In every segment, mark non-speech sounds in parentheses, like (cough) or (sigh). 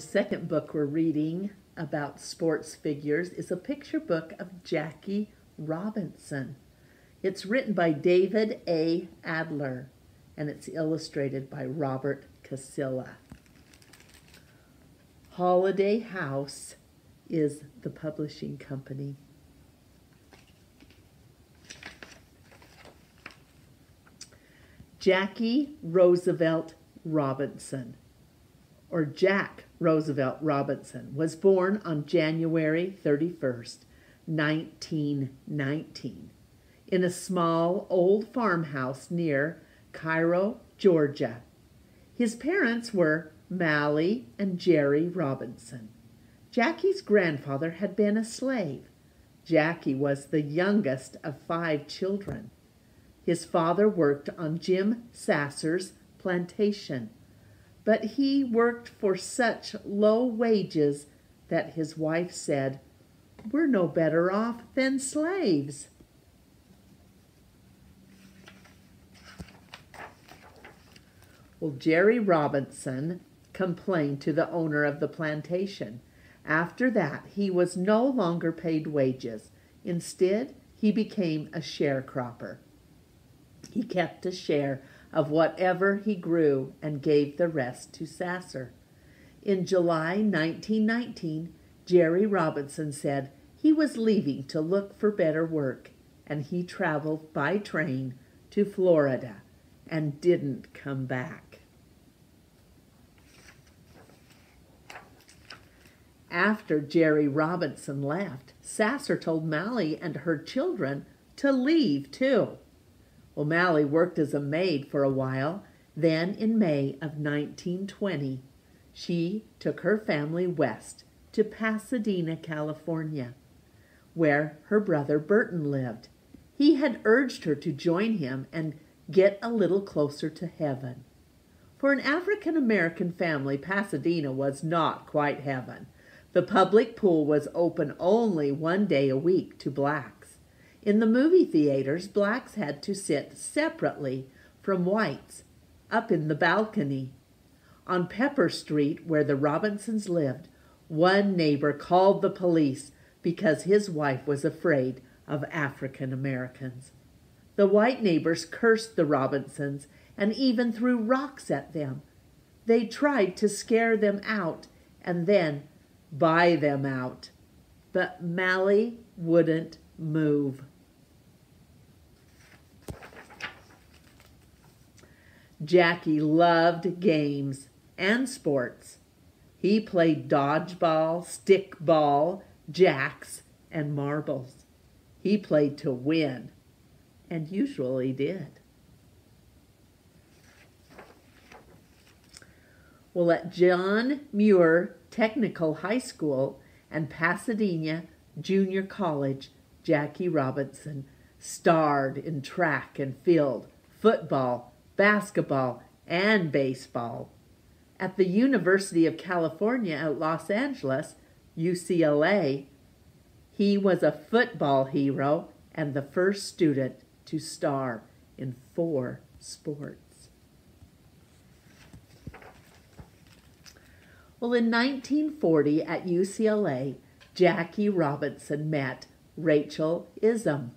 The second book we're reading about sports figures is a picture book of Jackie Robinson. It's written by David A. Adler and it's illustrated by Robert Casilla. Holiday House is the publishing company. Jackie Roosevelt Robinson, or Jack Roosevelt Robinson, was born on January 31st, 1919, in a small old farmhouse near Cairo, Georgia. His parents were Mallie and Jerry Robinson. Jackie's grandfather had been a slave. Jackie was the youngest of five children. His father worked on Jim Sasser's plantation, but he worked for such low wages that his wife said, We're no better off than slaves. Well, Jerry Robinson complained to the owner of the plantation. After that, he was no longer paid wages. Instead, he became a sharecropper. He kept a share of whatever he grew and gave the rest to Sasser. In July 1919, Jerry Robinson said he was leaving to look for better work, and he traveled by train to Florida and didn't come back. After Jerry Robinson left, Sasser told Mallie and her children to leave too. Mallie worked as a maid for a while. Then, in May of 1920, she took her family west to Pasadena, California, where her brother Burton lived. He had urged her to join him and get a little closer to heaven. For an African American family, Pasadena was not quite heaven. The public pool was open only one day a week to blacks. In the movie theaters, blacks had to sit separately from whites up in the balcony. On Pepper Street, where the Robinsons lived, one neighbor called the police because his wife was afraid of African Americans. The white neighbors cursed the Robinsons and even threw rocks at them. They tried to scare them out and then buy them out. But Mallie wouldn't move. Jackie loved games and sports. He played dodgeball, stickball, jacks, and marbles. He played to win, and usually did. Well, at John Muir Technical High School and Pasadena Junior College, Jackie Robinson starred in track and field, football, basketball, and baseball. At the University of California at Los Angeles, UCLA, he was a football hero and the first student to star in four sports. Well, in 1940 at UCLA, Jackie Robinson met Rachel Isum,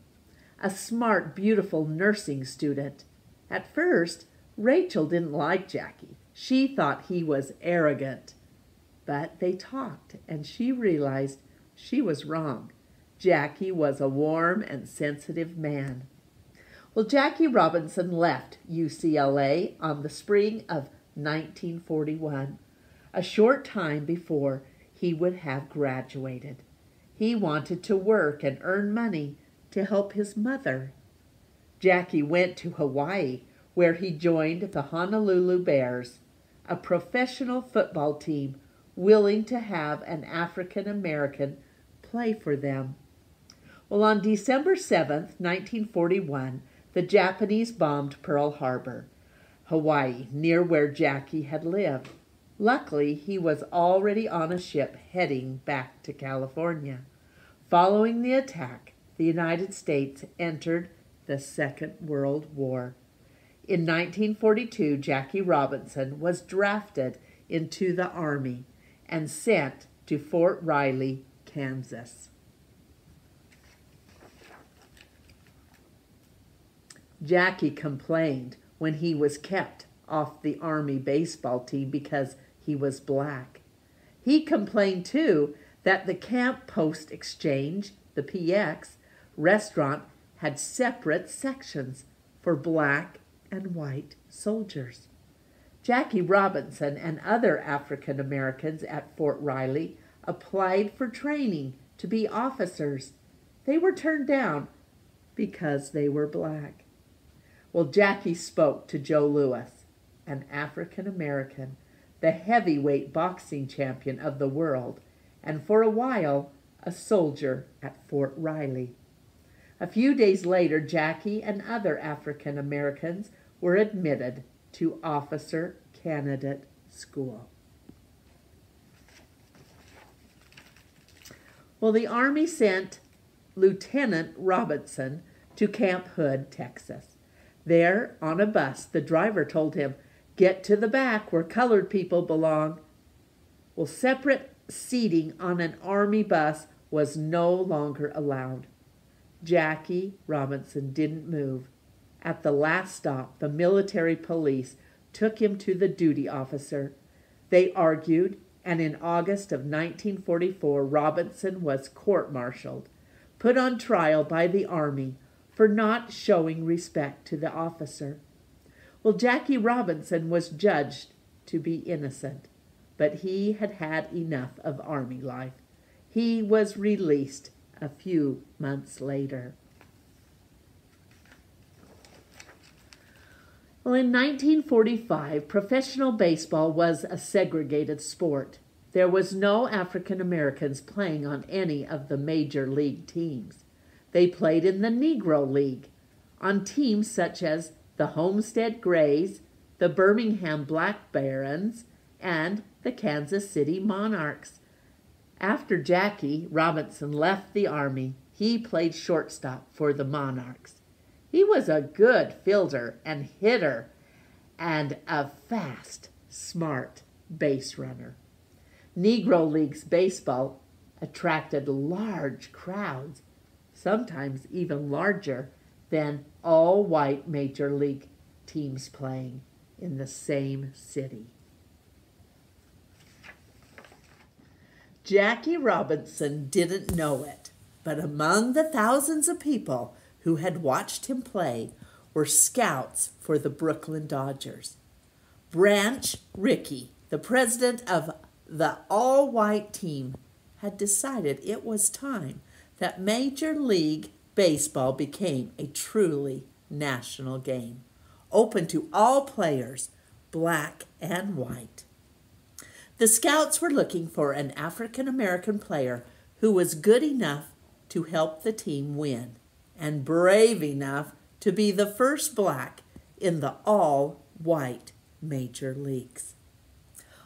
a smart, beautiful nursing student. At first, Rachel didn't like Jackie. She thought he was arrogant. But they talked, and she realized she was wrong. Jackie was a warm and sensitive man. Well, Jackie Robinson left UCLA on the spring of 1941 a short time before he would have graduated. He wanted to work and earn money to help his mother. Jackie went to Hawaii, where he joined the Honolulu Bears, a professional football team willing to have an African American play for them. Well, on December 7th, 1941, the Japanese bombed Pearl Harbor, Hawaii, near where Jackie had lived. Luckily, he was already on a ship heading back to California. Following the attack, the United States entered the Second World War. In 1942, Jackie Robinson was drafted into the Army and sent to Fort Riley, Kansas. Jackie complained when he was kept off the Army baseball team because he was black. He complained too that the Camp Post Exchange, the PX, restaurant had separate sections for black and white soldiers. Jackie Robinson and other African Americans at Fort Riley applied for training to be officers. They were turned down because they were black. Well, Jackie spoke to Joe Louis, an African American, the heavyweight boxing champion of the world, and for a while, a soldier at Fort Riley. A few days later, Jackie and other African Americans were admitted to officer candidate school. Well, the Army sent Lieutenant Robinson to Camp Hood, Texas. There, on a bus, the driver told him, Get to the back where colored people belong. Well, separate seating on an Army bus was no longer allowed. Jackie Robinson didn't move. At the last stop, the military police took him to the duty officer. They argued, and in August of 1944, Robinson was court martialed, put on trial by the Army for not showing respect to the officer. Well, Jackie Robinson was judged to be innocent, but he had had enough of Army life. He was released a few months later. Well, in 1945, professional baseball was a segregated sport. There was no African Americans playing on any of the major league teams. They played in the Negro League on teams such as the Homestead Grays, the Birmingham Black Barons, and the Kansas City Monarchs. After Jackie Robinson left the Army, he played shortstop for the Monarchs. He was a good fielder and hitter and a fast, smart base runner. Negro Leagues baseball attracted large crowds sometimes even larger than all white major league teams playing in the same city. Jackie Robinson didn't know it, but among the thousands of people who had watched him play were scouts for the Brooklyn Dodgers. Branch Rickey, the president of the all white team, had decided it was time that Major League Baseball became a truly national game, open to all players, black and white. The Scouts were looking for an African American player who was good enough to help the team win and brave enough to be the first black in the all white major leagues.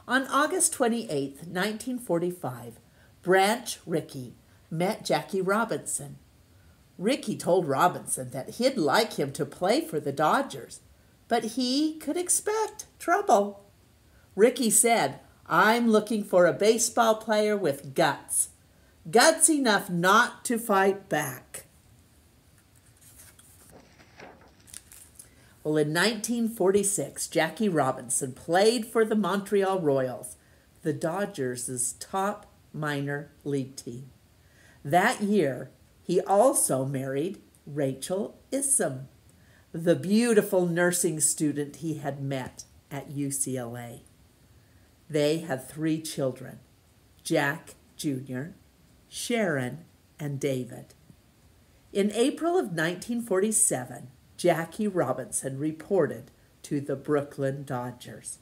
On August 28, 1945, Branch Rickey met Jackie Robinson. Rickey told Robinson that he'd like him to play for the Dodgers, but he could expect trouble. Rickey said, I'm looking for a baseball player with guts. Guts enough not to fight back. Well, in 1946, Jackie Robinson played for the Montreal Royals, the Dodgers' top minor league team. That year, he also married Rachel Isum, the beautiful nursing student he had met at UCLA. They had three children Jack Jr., Sharon, and David. In April of 1947, Jackie Robinson reported to the Brooklyn Dodgers.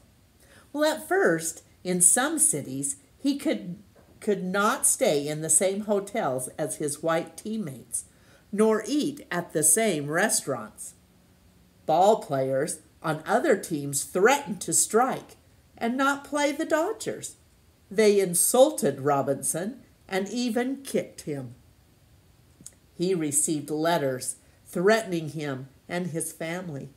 Well, at first, in some cities, he could could not stay in the same hotels as his white teammates, nor eat at the same restaurants. Ball players on other teams threatened to strike and not play the Dodgers. They insulted Robinson and even kicked him. He received letters threatening him and his family.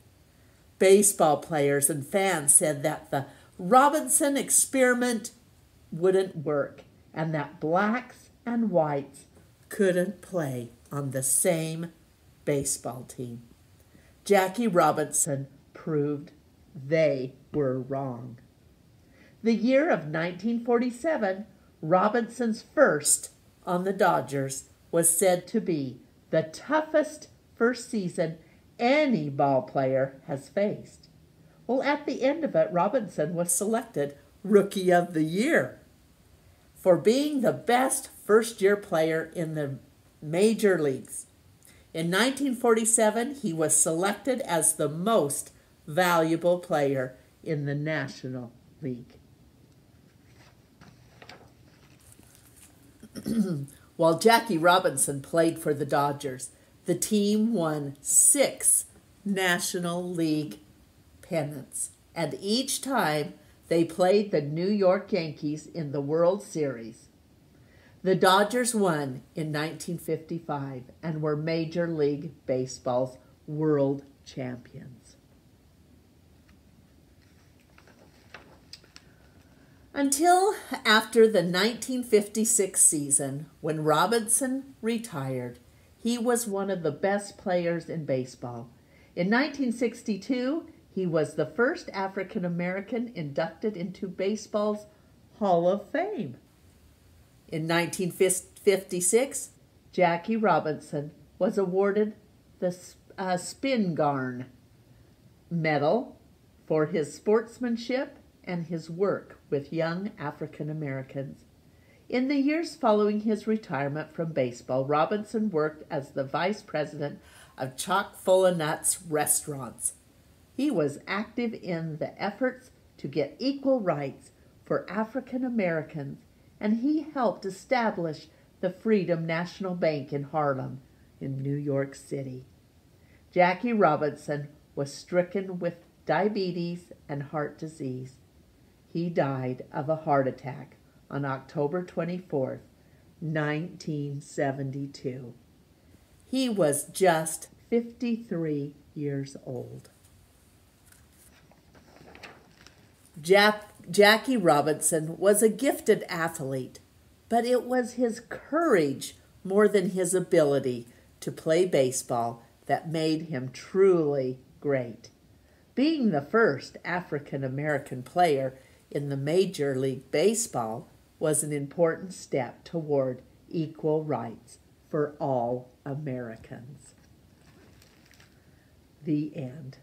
Baseball players and fans said that the Robinson experiment wouldn't work and that blacks and whites couldn't play on the same baseball team. Jackie Robinson proved they were wrong. The year of 1947, Robinson's first on the Dodgers was said to be the toughest first season any ball player has faced. Well, at the end of it, Robinson was selected Rookie of the Year for being the best first year player in the major leagues. In 1947, he was selected as the most valuable player in the National League. (clears throat) While Jackie Robinson played for the Dodgers, the team won six National League pennants, and each time they played the New York Yankees in the World Series. The Dodgers won in 1955 and were Major League Baseball's world champions. Until after the 1956 season, when Robinson retired, he was one of the best players in baseball. In 1962, he was the first African American inducted into baseball's Hall of Fame. In 1956, Jackie Robinson was awarded the uh, Spingarn Medal for his sportsmanship and his work with young African Americans. In the years following his retirement from baseball, Robinson worked as the vice president of Chock Full of Nuts restaurants. He was active in the efforts to get equal rights for African Americans, and he helped establish the Freedom National Bank in Harlem, in New York City. Jackie Robinson was stricken with diabetes and heart disease. He died of a heart attack on October 24, 1972. He was just 53 years old. Jack, Jackie Robinson was a gifted athlete, but it was his courage more than his ability to play baseball that made him truly great. Being the first African American player in the Major League Baseball was an important step toward equal rights for all Americans. The end.